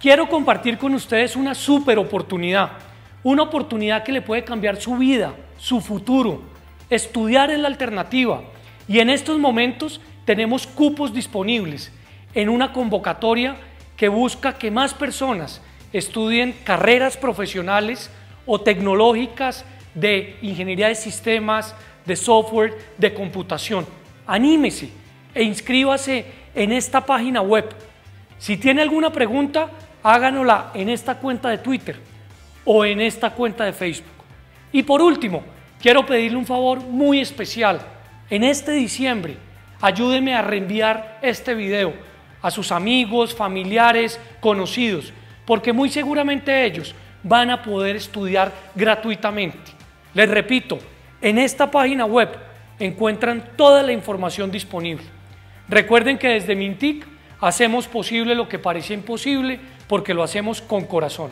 quiero compartir con ustedes una super oportunidad, una oportunidad que le puede cambiar su vida, su futuro. Estudiar es la alternativa y en estos momentos tenemos cupos disponibles en una convocatoria que busca que más personas estudien carreras profesionales o tecnológicas de ingeniería de sistemas, de software, de computación. Anímese e inscríbase en esta página web. Si tiene alguna pregunta, háganosla en esta cuenta de Twitter o en esta cuenta de Facebook. Y por último, quiero pedirle un favor muy especial. En este diciembre, ayúdeme a reenviar este video a sus amigos, familiares, conocidos, porque muy seguramente ellos van a poder estudiar gratuitamente. Les repito, en esta página web encuentran toda la información disponible. Recuerden que desde Mintic hacemos posible lo que parecía imposible porque lo hacemos con corazón.